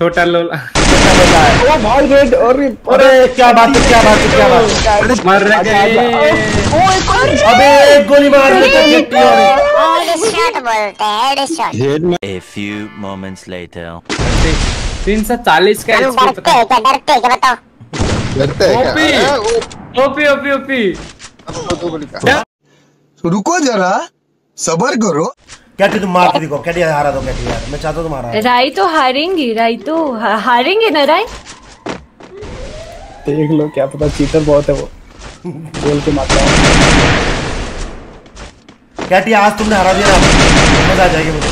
Total ओ भाई red अरे अरे क्या बात है क्या बात है क्या बात है। मर गए अबे एक गोली मार दी तो चिट्टी हो रही। हेडशॉट बोलते हैं headshot A few moments later. तीन सौ चालीस का हम HP डरते हैं क्या डरते हैं क्या बताओ। डरते हैं क्या? ओपी ओपी ओपी का। रुको जरा सबर करो। क्या तुम मार के दिखो कैटी हारा दो कैटी यार मैं चाहता हूँ तुम हारा राई तो हारेंगे राई तो हा- हारेंगे ना राई देख लो क्या पता चीटर बहुत है वो। बोल के मारता है। कैटी आज तुमने हरा दिया ना मज़ा आ जाएगी मुझे।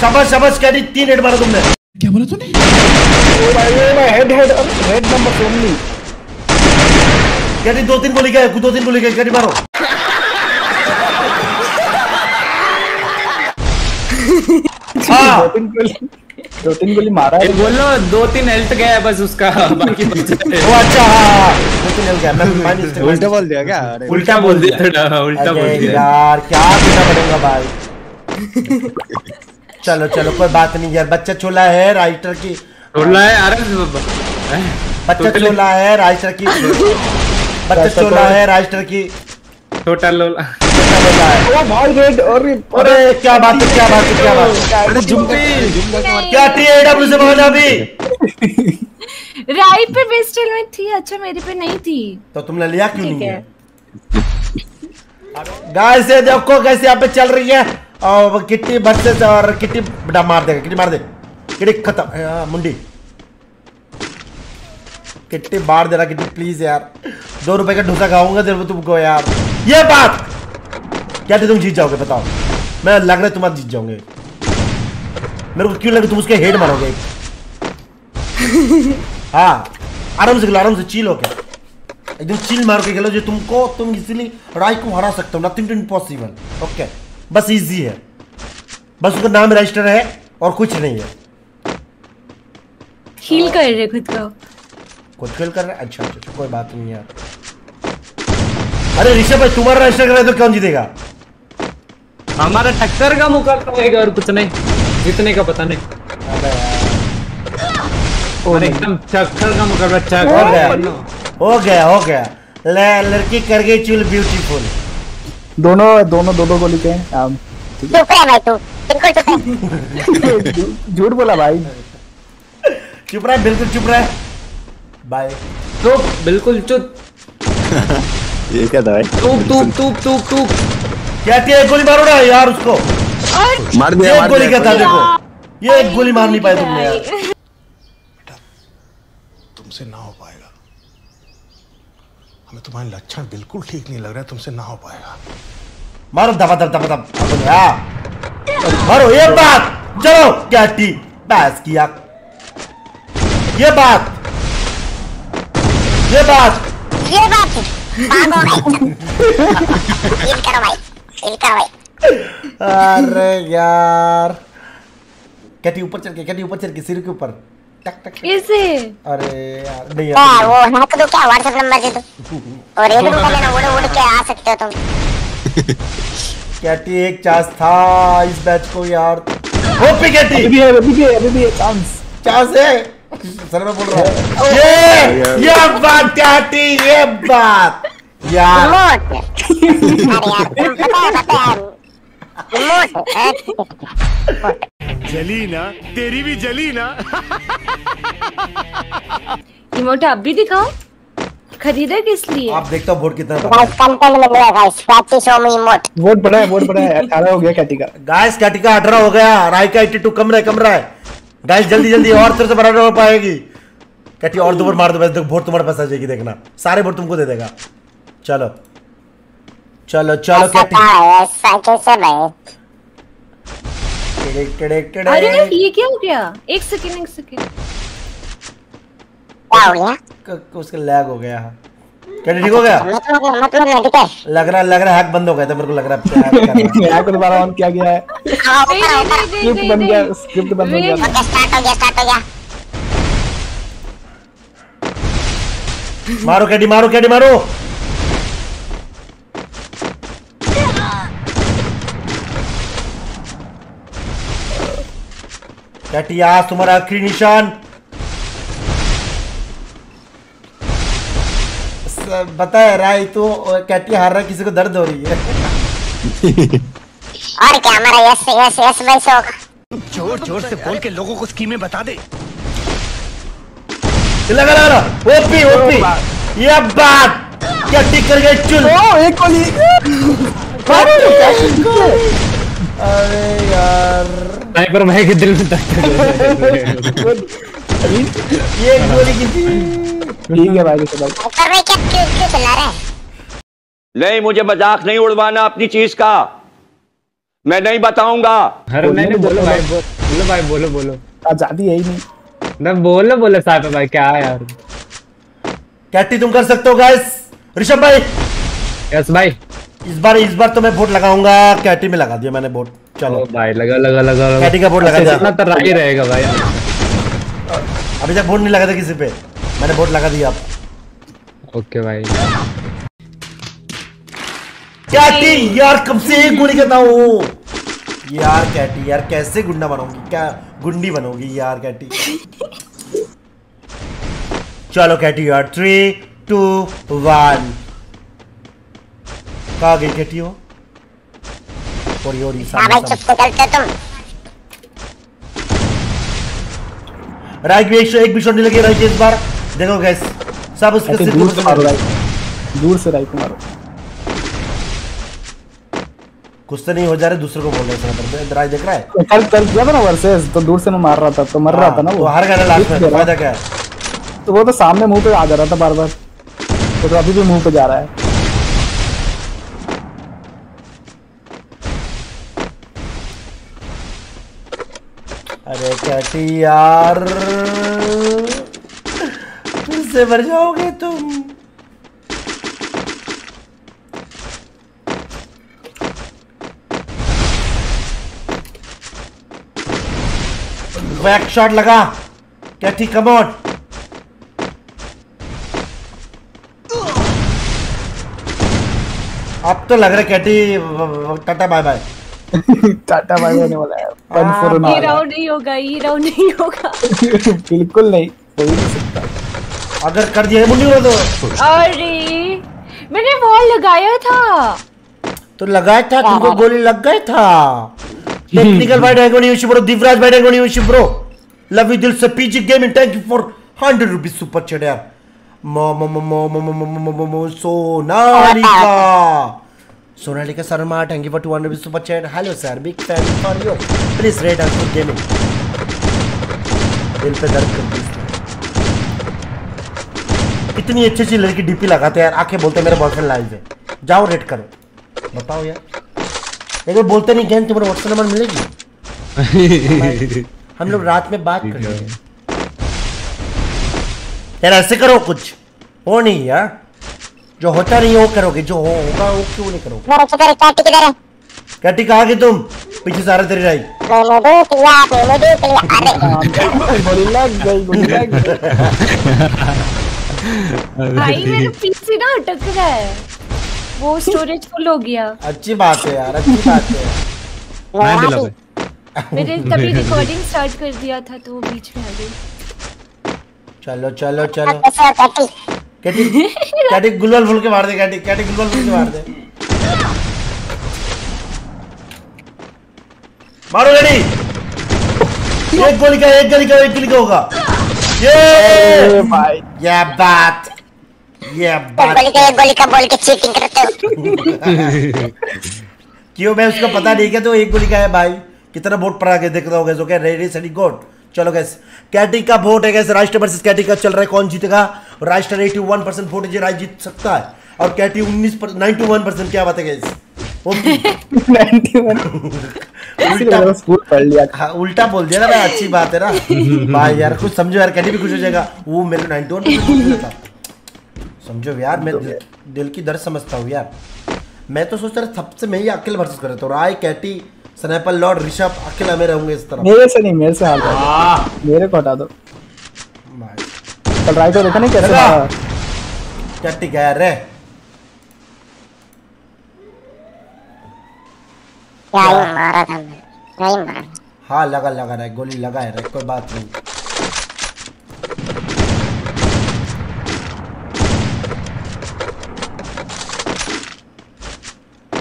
शाबाश शाबाश कैटी तीन हेड मारा तुमने। क्या बोला तूने? ओ भाई ओ भाई head head head number only Katie दो तीन गोली गए दो तीन गोली गए कैटी मारो। दो तीन गोली दो तीन गोली मारा है। बोलो दो तीन हेल्थ गया है बस उसका बाकी है। वो अच्छा हाँ हाँ दो तीन हेल गया मैं उल्टा बोल दिया क्या? अरे उल्टा बोल दिया थोड़ा उल्टा बोल दिया। यार क्या करना पड़ेगा भाई? चलो चलो कोई बात नहीं यार। बच्चा छोला है राइटर की रहा है अरे बच्चा चोला है राइटर की बच्चा छोला है राइटर की छोटा बच्चा चोला है ओ भाई रेड अरे अरे क्या बात है क्या बात है क्या बात है। अरे जुम कर जुम करके मार क्या टी एडब्ल्यू से मांगा अभी? राई पे में थी अच्छा मेरे पे नहीं थी। तो तुमने लिया क्यों नहीं? है। गाय देखो कैसे यहाँ पे चल रही है। और किट्टी बच्चे और किट्टी बेटा मार देगा किट्टी मार दे। किट्टी खत्म हाँ, मुंडी। किट्टी मार दे रहा किट्टी प्लीज़ यार। दो रुपए का ढूसा खाऊँगा तेरे तुमको यार। ये बात! क्या तुम जीत जाओगे बताओ। मैं लग रहा है तुम जीत जाओगे। मेरे को क्यों लगे? तुम उसके हेड मारोगे। हाँ आराम से खेलो आराम से चिल हो क्या? एकदम चिल मार के खेलो जो तुमको तुम इजीली राय को हरा सकते हो। नथिंग टू इम्पॉसिबल ओके बस इजी है। बस उसका नाम रजिस्टर है और कुछ नहीं है। हील कर रहे खुद को। खुद खेल कर रहा? अच्छा अच्छा अच्छा, कोई बात नहीं यार। अरे ऋषभ भाई तुम्हारा रजिस्टर कर रहे तो कौन जीतेगा? हमारा टक्कर का मुकाबला होगा और कुछ नहीं। जीतने का पता नहीं। और एकदम चक्कर का मुकाबला हो चक्कर हो गया हो गया। ले लड़की कर गई चुल ब्यूटीफुल दोनों दोनों दो दो गोली के हैं। भाई तू। झूठ बोला भाई। चुप रहा बिल्कुल चुप रहा। बाय चुप बिल्कुल चुप। ये क्या था क्या थी एक गोली मारो ना यार उसको। मार दिया एक गोली क्या था देखो। ये एक गोली मार नहीं पाए तुमने यार। तुमसे ना हो पाएगा। हमें तुम्हारे लक्षण बिल्कुल ठीक नहीं लग रहा है तुमसे ना हो पाएगा। मारो दबा दब दबा दब हाँ मारो ये बात। चलो क्या टी बस किया। ये बात। ये बात। ये बात भागो भाई करो भाई। भाई अरे यार कैटी ऊपर चल के कैटी ऊपर चल के सिर के ऊपर टक टक। कैसे अरे यार नहीं क्या यार वो हैक दो क्या व्हाट्सएप नंबर दे दो और रेड रूम लेना उड़ उड़ के आ सकते हो तुम कैटी एक चांस था इस बैच को यार ओपी कैटी अभी भी है अभी भी है अभी भी है चांस चांस है सर मैं बोल रहा हूँ ये ये बात कैटी ये बात यार है है जली ना तेरी भी जली ना इमोट आप भी दिखाओ। खरीदा किस लिए? आप देखते हो वोट कितना गाइस कंटेंट मिल रहा है गाइस प्राची शो में इमोट वोट बढ़ा है वोट बढ़ा है अठारह हो गया कैटी का। गाइस कैटी का अठारह हो गया राय का एट्टी टू कम रहा है कम रहा है। गाइस जल्दी जल्दी और तरह से बराबर हो पाएगी। कैटी और दो बार मार दो बस देखो वोट तुम्हारे पास आ जाएगी देखना। सारे वोट तुमको दे देगा। चलो। चलो चलो ऐसा कैटी क्या है? ऐसा कैसे भाई? टिड़े टिड़े टिड़े। अरे ये क्या हो गया? एक सेकेंड एक सेकेंड। क्या हो गया? उसका लैग हो गया। ठीक हो गया? लग रहा लग रहा हैक बंद हो गया था मेरे को लग रहा है है। दोबारा ऑन किया गया है। ऊपर स्क्रिप्ट बन गया स्क्रिप्ट बंद हो गया। स्टार्ट हो गया स्टार्ट हो गया। मारो कैटी मारो कैटी मारो। कैटी आज तुम्हारा आखिरी निशान। स- राय तो कैटी हार रहा किसी को दर्द हो रही है? और क्या हमारा यस यस यस भाई से ज़ोर ज़ोर से बोल के लोगों को स्कीमें बता दे। लगा लगा लगा। ओपी ओपी ये बात। क्या टिक कर गए चुल। ओ एक गोली। अरे यार। स्नाइपर भाई के दिल में ये गोली की थी। ठीक है भाई ऋषभ भाई। ऊपर भाई क्या क्यों क्यों चिल्ला रहे हैं? नहीं मुझे मज़ाक नहीं उड़वाना अपनी चीज़ का। मैं नहीं बताऊँगा। अरे नहीं नहीं बोलो भाई बोलो। भाई बोलो बोलो। आज़ादी है ही नहीं। ना बोलो बोलो साहब भाई क्या है यार? कैटी तुम कर सकते हो गाइस ऋषभ भाई। यस भाई। इस बार इस बार तो मैं वोट लगाऊँगा। कैटी में लगा दिया मैंने वोट चलो। भाई लगा लगा लगा लगा। कैटी का वोट लगा दिया। इतना तो राही रहेगा भाई। अभी तक बोर्ड नहीं लगा था किसी पे। मैंने बोर्ड लगा दिया। अब ओके भाई। कैटी यार कब से एक गोली कहता हूँ? यार कैटी यार कैसे गुंडा बनोगी? क्या गुंडी बनोगी यार कैटी? चलो कैटी यार थ्री टू वन कहा गई कैटी हो हाँ सामने भाई चुप निकलते तुम राइट भी एक एक भी शॉट नहीं लगी राइट इस बार देखो गैस सब उसके दूर से मारो राइट दूर से राइट मारो कुछ तो नहीं हो जा रहा दूसरे को बोल रहे हैं राइट देख रहा है? कल कल किया था ना वर्सेस तो दूर से मैं मार रहा था तो मर रहा था ना तो वो हार गया ना लास्ट में फ़ायदा क्या है? तो वो तो सामने मुँह पे आ जा रहा था बार बार। तो, तो अभी भी मुँह पे जा रहा है। अरे कैटी यार? फिर से मर जाओगे तुम? बैक शॉट लगा। कैटी कम ऑन अब तो लग रहा है Katie tata bye bye tata bye होने वाला है। वन फोर होने ये राउंड नहीं होगा ये राउंड नहीं होगा बिल्कुल नहीं हो नहीं सकता अगर कर दिया मुंडी हो तो अरे मैंने वॉल लगाया था तो लगाया था तुमको गोली लग गया था टेक्निकल बाय डायगोनी यूशी ब्रो दिवराज बाय डायगोनी यूशी ब्रो लव यू दिल से PG gaming thank you for 100 rupees super chat यार मो मो मो मो मो मो मो मो मो मो Sonalika Sharma thank you for 200 rupees super chat hello sir big fan for you please rate us for gaming दिल पे दर्द कर इतनी अच्छी अच्छी लड़की डीपी लगाते हैं यार। आके बोलते हैं मेरा बॉयफ्रेंड लाइव है। जाओ रेट करो। बताओ यार। एक बार बोलते नहीं गैन तुम्हारा व्हाट्सएप नंबर मिलेगी? हम लोग रात में बात करेंगे यार ऐसे करो कुछ। हो नहीं यार। जो होता नहीं है वो करोगे। जो हो होगा वो क्यों नहीं करोगे? मेरे किधर है कैटी किधर है? कैटी कहा कि तुम? पीछे सारा तेरी राई मैंने देख लिया मैंने देख लिया अरे गोली लग गई गोली लग गई भाई मेरा पीसी ना अटक रहा है। वो स्टोरेज फुल हो गया। अच्छी बात है यार अच्छी बात है। मैं दिला भाई मैंने तभी रिकॉर्डिंग स्टार्ट कर दिया था तो बीच में आ गई। चलो चलो चलो। कैसे हो कैटी कैटी गुलवल फुल के मार दे कैटी कैटी गुलवल फुल के मार दे। मारो रेडी। एक गोली का एक गोली का एक गोली का होगा। ये! भाई। ये बात ये एक बात। गोली का एक गोली का बोल के चीटिंग करते हो। क्यों मैं उसको पता नहीं क्या तो एक गोली का है भाई। कितना वोट पड़ा के देख रहा होगा जो क्या रेडी सडी गोट चलो गैस कैटी का वोट है गैस राष्ट्र वर्सेस कैटी का चल रहा है कौन जीतेगा? राष्ट्र 81 परसेंट वोट है जो राज जीत सकता है। और कैटी 19 पर 91 परसेंट क्या बात है गैस उल्टा स्कूल पढ़ लिया। हाँ उल्टा बोल दिया ना भाई अच्छी बात है ना। भाई यार कुछ समझो यार कैटी भी खुश हो जाएगा। वो मेरे को 91 परसेंट समझो यार मैं दिल, दिल की दर्द समझता हूँ यार। मैं तो सोच रहा सबसे मैं ही अकेले वर्सेस कर रहा था। राय कैटी स्नैपर लॉर्ड ऋषभ अकेला में रहूँगे इस तरह मेरे से नहीं मेरे से हाल रहा मेरे को हटा दो। भाई कल राइट देखा नहीं कैसे लगा। मारा? कैटी गया रे। क्या ही मारा था मैं क्या ही हाँ लगा लगा रहा है गोली लगा है कोई बात नहीं।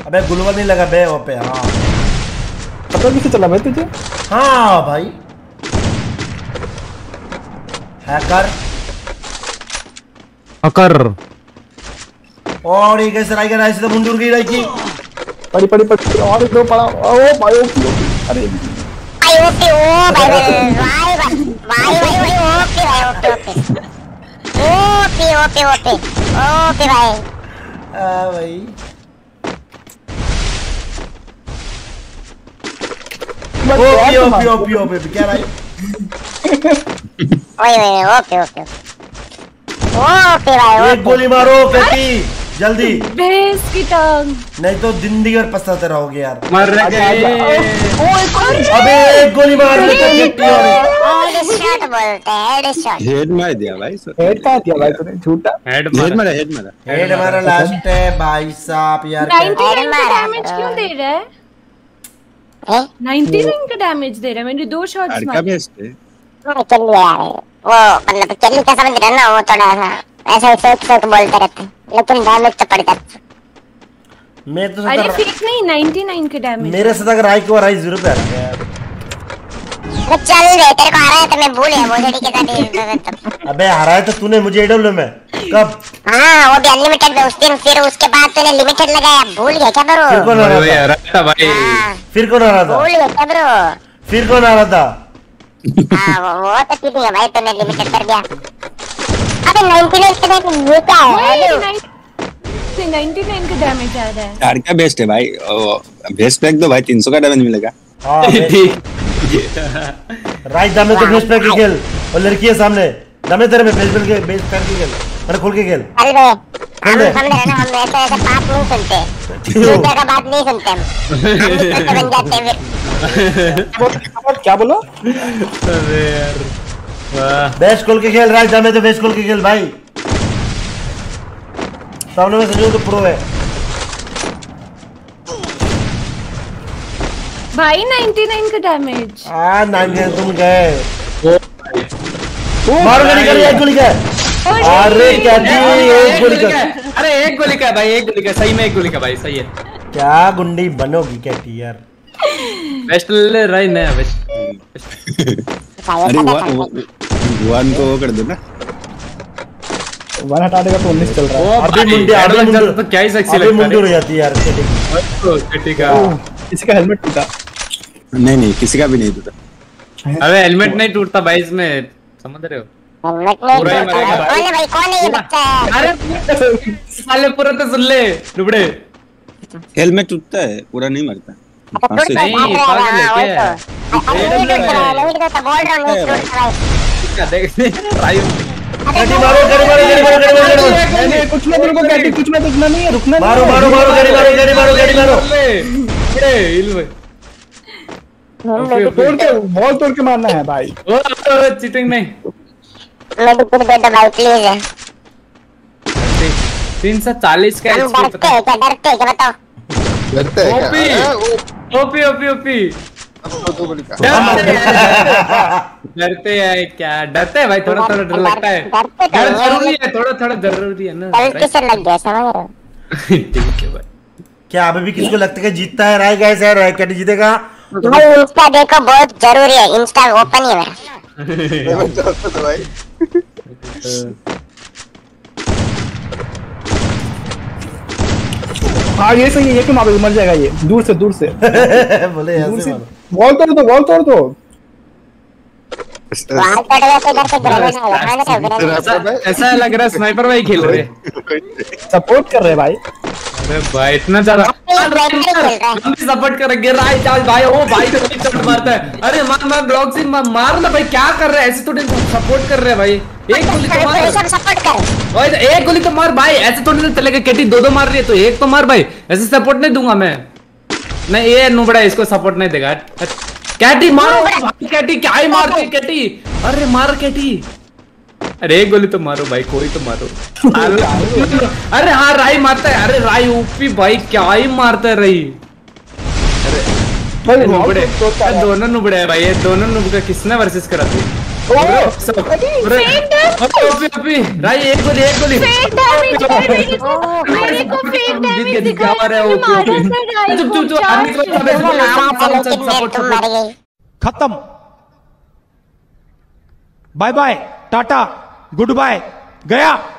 अबे गुलवा नहीं लगा बे वो पे हाँ। पता कैसे चला भाई तुझे हाँ भाई हैकर अकर और ये कैसे का ऐसे तो मुंडूर की राई की पड़ी पड़ी पड़ी और दो पड़ा ओ भाई ओपी, अरे भाई ओके ओ भाई भाई भाई भाई भाई भाई ओके भाई okay okay okay okay okay okay भाई हाँ भाई ओपी ओपी ओपी ओपी क्या राई ओए ओए ओके ओके ओके भाई एक गोली मारो कैटी जल्दी। भैंस की टांग। नहीं तो ज़िंदगी भर पछताते रहोगे यार। मर गए। अबे एक गोली मार दे तो कैटी और हेडशॉट बोलते हैं हेडशॉट हेड मार दिया भाई हेड का दिया भाई तूने? झूठा? हेड हेड मारा। हेड मारा। हेड हमारा लास्ट है भाई साहब यार नाइन का डैमेज क्यों दे रहा है? हैं? नाइनटी नाइन का डैमेज दे रहा है मैंने दो शॉट्स मारे अरे कैसे हाँ चल रहा यार वो मतलब चल का समझ रहे ना वो थोड़ा सा ऐसे सोच सोच बोलते रहते हैं। लेकिन डैमेज तो पड़ जाता मैं तो अरे फेक नहीं नाइनटी नाइन का डैमेज मेरे साथ अगर आई को आई 0 पे आ रहा यार चल रे तेरे को आ रहा है तो मैं भूल गया बोझड़ी के साथ तो- अबे हराया तो तूने मुझे एडब्ल्यू में। कब? हाँ वो भी अनलिमिटेड में उस दिन फिर उसके बाद तूने लिमिटेड लगाया भूल गया क्या फिर ब्रो कौन हरा था भाई। हाँ। फिर कौन हरा था भूल गया क्या ब्रो? फिर कौन हरा था हाँ वो वो तो ठीक है भाई तूने लिमिटेड कर दिया। अबे 99 के बाद ये क्या है? हेलो नाइनटी नाइन का डैमेज आ रहा है। अड़का बेस्ट है भाई? बेस्ट पैक दो भाई 300 का डैमेज मिलेगा। हाँ बे- ठीक राइट दामे तो बेस पैक की खेल। और लड़की है सामने। दामे तेरे में बेस पैक के बेस पैक की खेल। अरे खोल के खेल। चल बे हम ले। समझ रहे ना हम ऐसे ऐसे बात नहीं सुनते। दूसरे का बात नहीं सुनते हम। हम बन जाते हैं। फिर क्या बोलो? अरे यार वाह। बेस खोल के खेल राइट दामे तो बेस खोल के खेल भाई। सामने में संजू तो प्रो है। भाई नाइनटी नाइन का डैमेज आ नाइन गए तुम गए। ओ मारो गोली कर एक गोली का। अरे क्या जी एक गोली का। अरे एक गोली का भाई एक गोली का सही में एक गोली का भाई सही है। क्या गुंडी बनोगी क्या यार। वेस्ट ले रही नया वेस्ट अरे वन को वो कर दो ना। वन हटा देगा तो उन्नीस चल रहा है। अभी मुंडी अभी एडवांस मुंडी। तो क्या ही सेक्सी अभी मुंडी हो जाती है यार सेटिंग चट्टी का। किसी का हेलमेट टूटा। नहीं नहीं किसी का भी नहीं टूटा। अबे हेलमेट नहीं टूटता भाई इसमें। समझ रहे हो? हेलमेट नहीं ही। कौन है भाई? कौन है ये बच्चा? अरे साले पूरा तो सुन ले। हेलमेट टूटता है पूरा नहीं मरता। कुछ कुछ नहीं है रुकना मारो। मारो मारो गड़ी मारो गड़ी मारो गड़ी मारो। लुबड़े हिल भाई तोड़ के बॉल तोड़ के मारना है भाई। चीटिंग नहीं। भाई, प्लीज़ तीन सौ चालीस का डरते हैं क्या डरते हैं क्या बताओ? है क्या? ओपी। ओपी ओपी का। डरते हैं क्या? डरते हैं भाई थोड़ा थोड़ा डर लगता है। तो डर ज़रूरी है थोड़ा थोड़ा ज़रूरी है ना गलती से लग गया समझ रहे हो? ठीक है भाई। क्या अभी भी किसको लगता है जीतता है? राय गाइस है राय कैटी जीतेगा। भाई इंस्टा देखो बहुत ज़रूरी है इंस्टा ओपन ही है मेरा भाई हाँ ये सही है ये क्यों मारोगे? मर जाएगा ये। दूर से दूर से। बोले दूर ऐसे से। मारो। बॉल तोड़ दो बॉल तोड़ दो। ऐसा ऐसा लग रहा है स्नाइपर भाई खेल रहे सपोर्ट कर रहे भाई। अरे भाई इतना ज़्यादा ब्राइटली खेल रहा है सपोर्ट भाई ओ भाई तो शॉट मारता है। अरे मार मार ब्लॉक से मार भाई क्या कर रहे हैं? ऐसे थोड़ी सपोर्ट कर रहे हैं भाई। एक गोली तो मार। सपोर्ट कर। ओए तो एक गोली तो मार भाई ऐसे थोड़ी ना चलेगा केटी दो दो मार रही है तो एक तो मार भाई। ऐसे सपोर्ट नहीं दूँगा मैं। नहीं ये नुबड़ा इसको सपोर्ट नहीं देगा। कैटी मारो कैटी क्या ही मारती है कैटी? अरे मार कैटी। अरे एक गोली तो मारो भाई कोई तो मारो। अरे- अरे हाँ राई मारता है। अरे राई ऊपी भाई क्या ही मारता है राई। भाई नुबड़े। तो दोनों नुबड़े है भाई ये दोनों नुब का किसने वर्सेस करा तू राई एक गोली एक गोली। रहा है खत्म। Bye bye tata. Good bye गया।